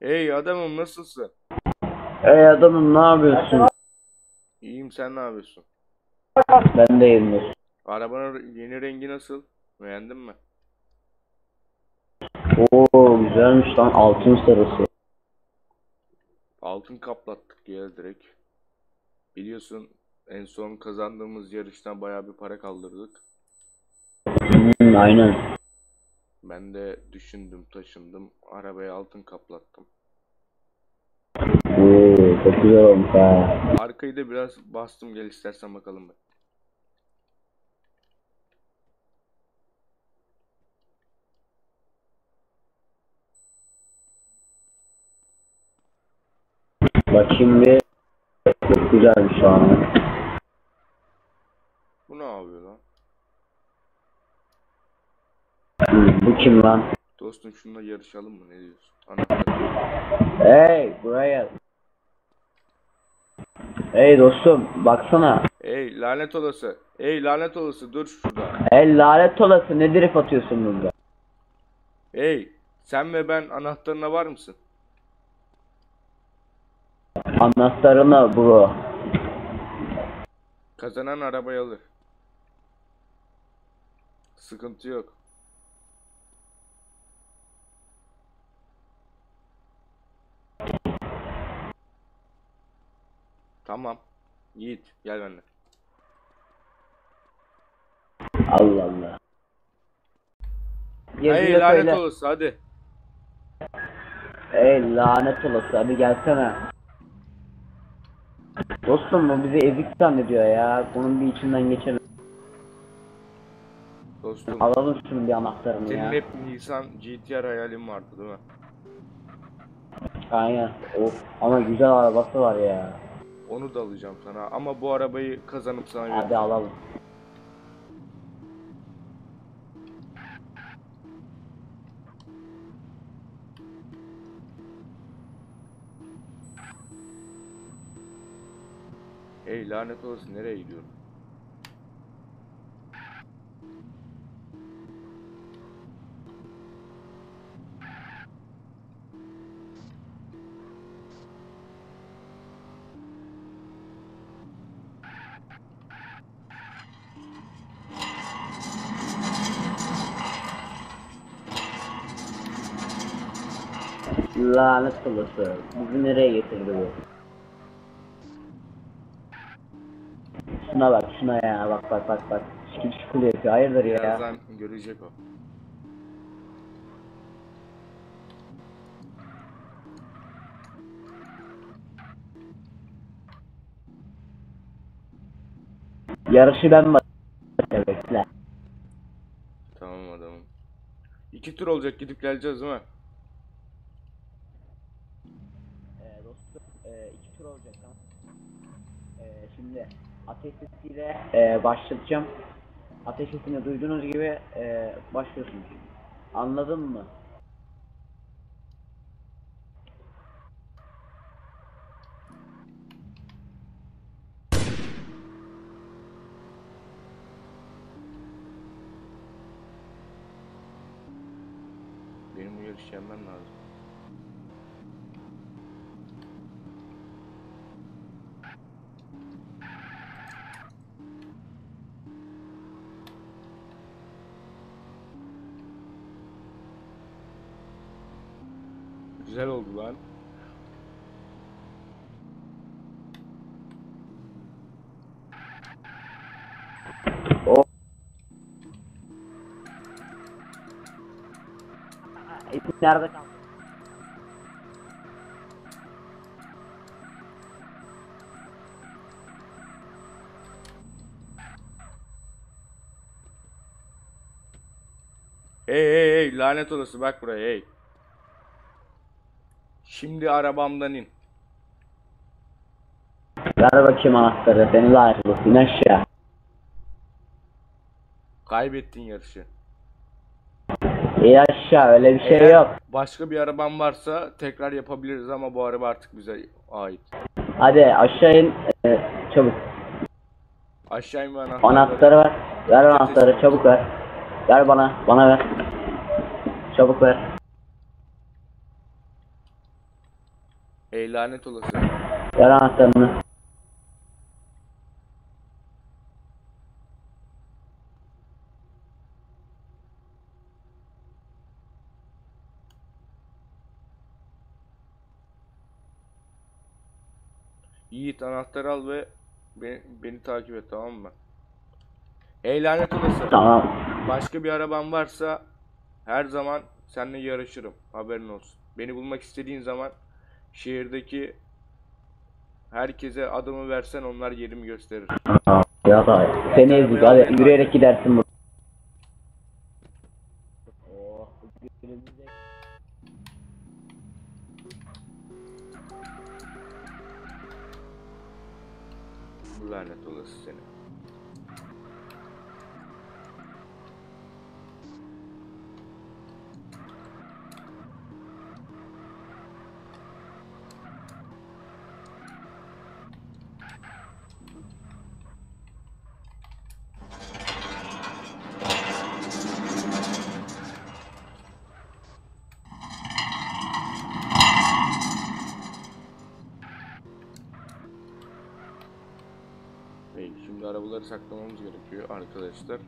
Hey adamım nasılsın? Ey adamım ne yapıyorsun? İyiyim sen ne yapıyorsun? Ben de iyiyim. Arabanın yeni rengi nasıl? Beğendin mi? Oo güzelmiş lan altın sarısı. Altın kaplattık ya direkt. Biliyorsun en son kazandığımız yarıştan bayağı bir para kaldırdık. Hmm, aynen. Ben de düşündüm taşındım. Arabaya altın kaplattım. Oo çok güzel olmuş ha. Arkayı da biraz bastım gel istersen bakalım. Bakayım bir. Çok güzelmiş lan. Bu ne yapıyor lan? Hmm, bu kim lan? Dostum şununla yarışalım mı ne diyorsun? Anahtar. Hey buraya. Hey dostum baksana. Ey lanet olası. Ey lanet olası dur şurada. Hey lanet olası ne drip atıyorsun burada? Ey sen ve ben anahtarına var mısın? Anahtarını bro. Kazanan arabayı alır. Sıkıntı yok. Tamam. Yiğit gel benimle. Allah Allah. Yazıyla lanet söyle. olası hadi. Ey lanet olası hadi gelsene. Dostum bu bizi ezik zannediyor ya. Bunun bir içinden geçelim. Dostum Alalım şunun bir anahtarını senin ya. hep Nisan GTR hayalin vardı değil mi? Aynen. Of. Ama güzel arabası var ya. Onu da alacağım sana ama bu arabayı kazanıp sana vereceğim. Hadi alalım. Hey lanet olası nereye gidiyorum? Lanet olası. Bizi nereye getirdi bu? Şuna bak şuna ya bak bak bak bak. Şikil şukul yapıyor. Hayırdır ya? Birazdan görecek o. Yarışı ben var. Bekle. Tamam adamım. İki tur olacak gidip geleceğiz değil mi? Ee, dostum tur olacak tamam. Ee, şimdi ateş sesiyle e, başlatacağım. Ateş sesini duyduğunuz gibi e, başlıyorsunuz. Anladın mı? Benim bu yarışı yenmem lazım. Güzel oldu lan. O İsim nerede kaldı? Hey hey hey lanet olası bak buraya hey. Şimdi arabamdan in. Ver bakayım anahtarı. Seni olsun. İn aşağı. Kaybettin yarışı. İn aşağı. Öyle bir şey Eğer yok. Başka bir araban varsa tekrar yapabiliriz ama bu araba artık bize ait. Hadi aşağı in. Ee, çabuk. Aşağı inme anahtarları. Anahtarı ver. Ver anahtarı. Çabuk ver. Ver bana. Bana ver. Çabuk ver. Ey lanet olası. Ver anahtarını. Yiğit anahtarı al ve beni, beni takip et tamam mı? Ey lanet olası. Tamam. Başka bir araban varsa her zaman seninle yarışırım. Haberin olsun. Beni bulmak istediğin zaman şehirdeki herkese adımı versen onlar yerimi gösterir. Ya da seni ezdik hadi yürüyerek gidersin bu. Lanet olası seni. Şimdi arabaları saklamamız gerekiyor arkadaşlar.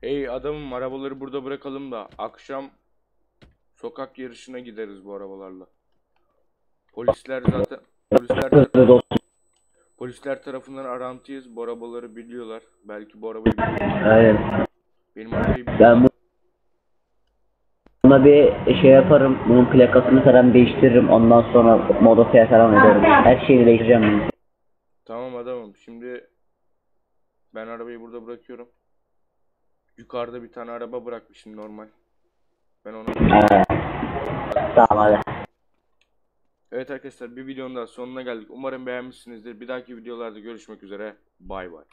Hey adamım arabaları burada bırakalım da akşam sokak yarışına gideriz bu arabalarla. Polisler zaten polisler polisler tarafından arantıyız. Bu arabaları biliyorlar. Belki bu arabayı biliyorlar. Hayır. Benim arabayı Ben bu Buna bir şey yaparım. Bunun plakasını falan değiştiririm. Ondan sonra modifiye falan ederim. Her şeyi değiştireceğim. bunu. Tamam adamım. Şimdi ben arabayı burada bırakıyorum. Yukarıda bir tane araba bırakmışım normal. Ben onu Evet. Tamam hadi. Evet arkadaşlar bir videonun daha sonuna geldik. Umarım beğenmişsinizdir. Bir dahaki videolarda görüşmek üzere. Bay bay.